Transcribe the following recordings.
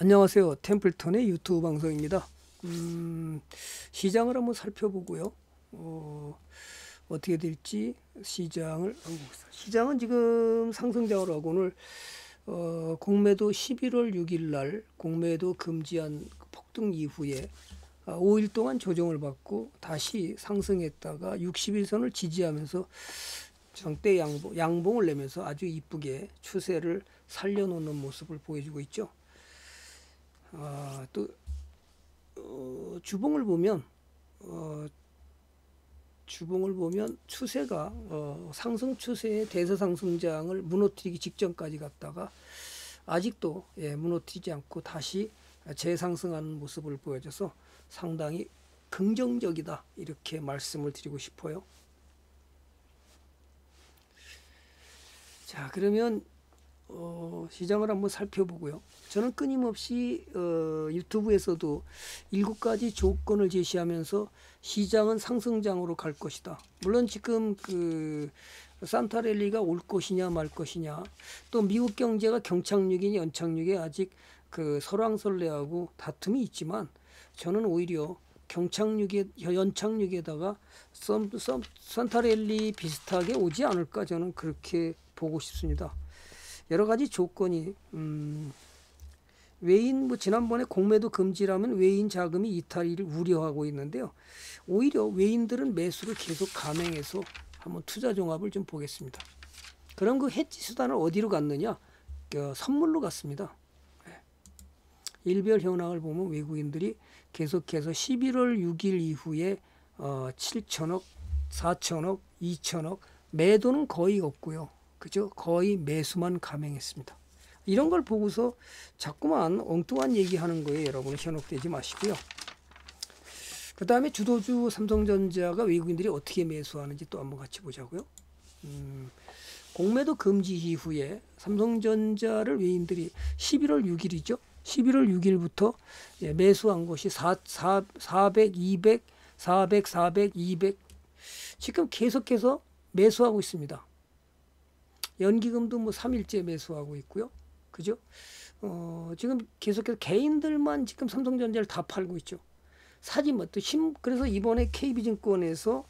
안녕하세요. 템플턴의 유튜브 방송입니다. 음, 시장을 한번 살펴보고요. 어, 어떻게 될지 시장을 시장은 지금 상승장으로 하고 오늘 어, 공매도 11월 6일 날 공매도 금지한 폭등 이후에 5일 아, 동안 조정을 받고 다시 상승했다가 60일선을 지지하면서 장대 양봉, 양봉을 내면서 아주 이쁘게 추세를 살려놓는 모습을 보여주고 있죠. 아, 또 어, 주봉을 보면 어, 주봉을 보면 추세가 어, 상승 추세의 대서상승장을 무너뜨리기 직전까지 갔다가 아직도 예, 무너뜨리지 않고 다시 재상승하는 모습을 보여줘서 상당히 긍정적이다 이렇게 말씀을 드리고 싶어요. 자 그러면 어, 시장을 한번 살펴보고요. 저는 끊임없이 어, 유튜브에서도 일곱 가지 조건을 제시하면서 시장은 상승장으로 갈 것이다. 물론 지금 그 산타랠리가 올 것이냐 말 것이냐 또 미국 경제가 경착륙이니 연착륙에 아직 그 설왕설래하고 다툼이 있지만 저는 오히려 경착륙에 연착륙에다가 산타랠리 비슷하게 오지 않을까 저는 그렇게 보고 싶습니다. 여러 가지 조건이 음, 외인 뭐 지난번에 공매도 금지라면 외인 자금이 이탈을 우려하고 있는데요. 오히려 외인들은 매수를 계속 감행해서 한번 투자 종합을 좀 보겠습니다. 그럼 그 해지 수단을 어디로 갔느냐? 그 선물로 갔습니다. 네. 일별 현황을 보면 외국인들이 계속해서 11월 6일 이후에 어, 7천억, 4천억, 2천억 매도는 거의 없고요. 그죠? 거의 매수만 감행했습니다. 이런 걸 보고서 자꾸만 엉뚱한 얘기하는 거에 여러분 현혹되지 마시고요. 그 다음에 주도주 삼성전자가 외국인들이 어떻게 매수하는지 또 한번 같이 보자고요. 음, 공매도 금지 이후에 삼성전자를 외인들이 11월 6일이죠. 11월 6일부터 매수한 것이 4, 4, 400, 200, 400, 400, 200 지금 계속해서 매수하고 있습니다. 연기금도 뭐 3일째 매수하고 있고요. 그죠? 어, 지금 계속해서 개인들만 지금 삼성전자를 다 팔고 있죠. 사지 뭐또 심, 그래서 이번에 KB증권에서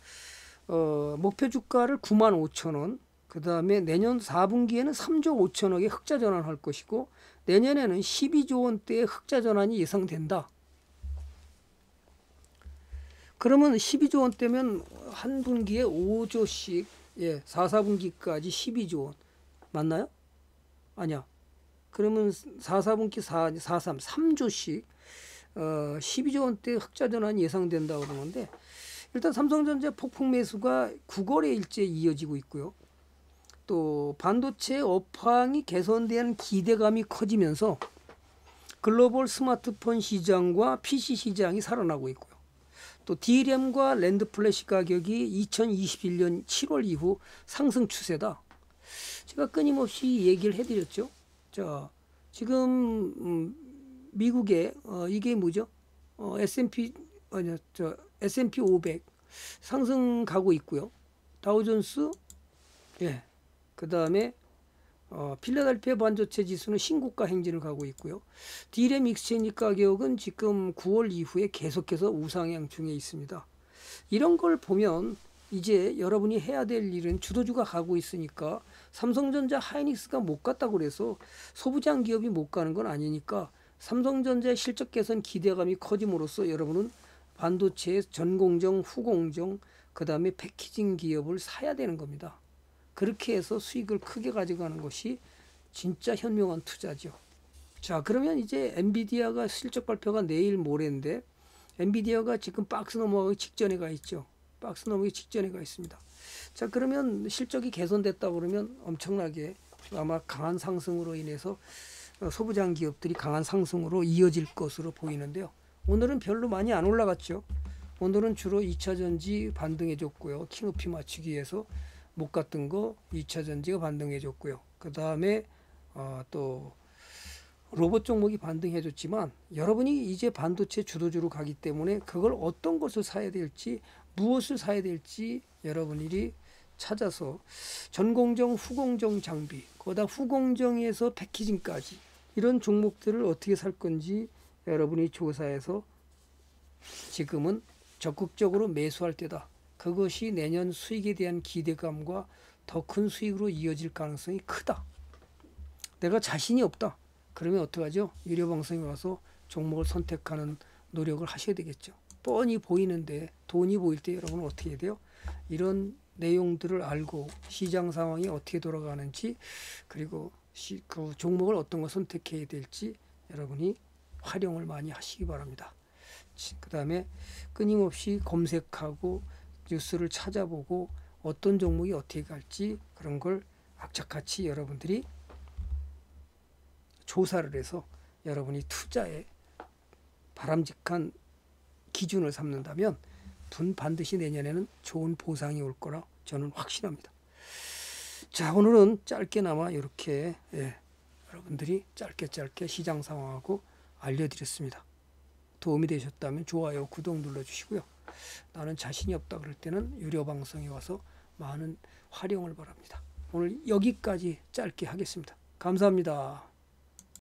어, 목표 주가를 9만 5천 원, 그 다음에 내년 4분기에는 3조 5천억의 흑자 전환할 것이고 내년에는 12조 원대의 흑자 전환이 예상된다. 그러면 12조 원대면 한 분기에 5조씩 예, 4, 4분기까지 12조 원. 맞나요? 아니야. 그러면 4, 4분기 4, 4, 3, 3조씩 어, 12조 원대 흑자 전환이 예상된다고 그러는데 일단 삼성전자 폭풍 매수가 9거래 일째 이어지고 있고요. 또 반도체 업황이 개선되는 기대감이 커지면서 글로벌 스마트폰 시장과 PC 시장이 살아나고 있고요. 또 DRAM과 NAND flash 가격이 2021년 7월 이후 상승 추세다. 제가 끊임없이 얘기를 해드렸죠. 자, 지금 음, 미국의 어, 이게 뭐죠? 어, S&P 아니 저 S&P 500 상승 가고 있고요. 다우존스 예. 그다음에 어, 필라델피아 반도체 지수는 신고가 행진을 가고 있고요. DRAMeXchange 가격은 지금 9월 이후에 계속해서 우상향 중에 있습니다. 이런 걸 보면 이제 여러분이 해야 될 일은 주도주가 가고 있으니까 삼성전자 하이닉스가 못 갔다고 그래서 소부장 기업이 못 가는 건 아니니까 삼성전자의 실적 개선 기대감이 커짐으로써 여러분은 반도체 전공정, 후공정, 그 다음에 packaging 기업을 사야 되는 겁니다. 그렇게 해서 수익을 크게 가져가는 것이 진짜 현명한 투자죠. 자, 그러면 이제 엔비디아가 실적 발표가 내일 모레인데 엔비디아가 지금 박스 넘어가기 직전에 가 있죠. 박스 넘어가기 직전에 가 있습니다. 자, 그러면 실적이 개선됐다 그러면 엄청나게 아마 강한 상승으로 인해서 소부장 기업들이 강한 상승으로 이어질 것으로 보이는데요. 오늘은 별로 많이 안 올라갔죠. 오늘은 주로 2차 전지 반등해 줬고요. 킹오피 맞추기 위해서 못 갔던 거 2차 전지가 반등해 줬고요. 그 다음에 어, 또 로봇 종목이 반등해 줬지만 여러분이 이제 반도체 주도주로 가기 때문에 그걸 어떤 것을 사야 될지 무엇을 사야 될지 여러분이 찾아서 전공정 후공정 장비 거다 후공정에서 패키징까지 이런 종목들을 어떻게 살 건지 여러분이 조사해서 지금은 적극적으로 매수할 때다. 그것이 내년 수익에 대한 기대감과 더 큰 수익으로 이어질 가능성이 크다. 내가 자신이 없다. 그러면 어떡하죠? 유료 방송에 와서 종목을 선택하는 노력을 하셔야 되겠죠. 뻔히 보이는데 돈이 보일 때 여러분은 어떻게 돼요? 이런 내용들을 알고 시장 상황이 어떻게 돌아가는지 그리고 시, 그 종목을 어떤 걸 선택해야 될지 여러분이 활용을 많이 하시기 바랍니다. 그 다음에 끊임없이 검색하고 뉴스를 찾아보고 어떤 종목이 어떻게 갈지 그런 걸 악착같이 여러분들이 조사를 해서 여러분이 투자에 바람직한 기준을 삼는다면 분 반드시 내년에는 좋은 보상이 올 거라 저는 확신합니다. 자 오늘은 짧게나마 이렇게 예, 여러분들이 짧게 짧게 시장 상황하고 알려드렸습니다. 도움이 되셨다면 좋아요, 구독 눌러주시고요. 나는 자신이 없다 그럴 때는 유료 방송에 와서 많은 활용을 바랍니다. 오늘 여기까지 짧게 하겠습니다. 감사합니다.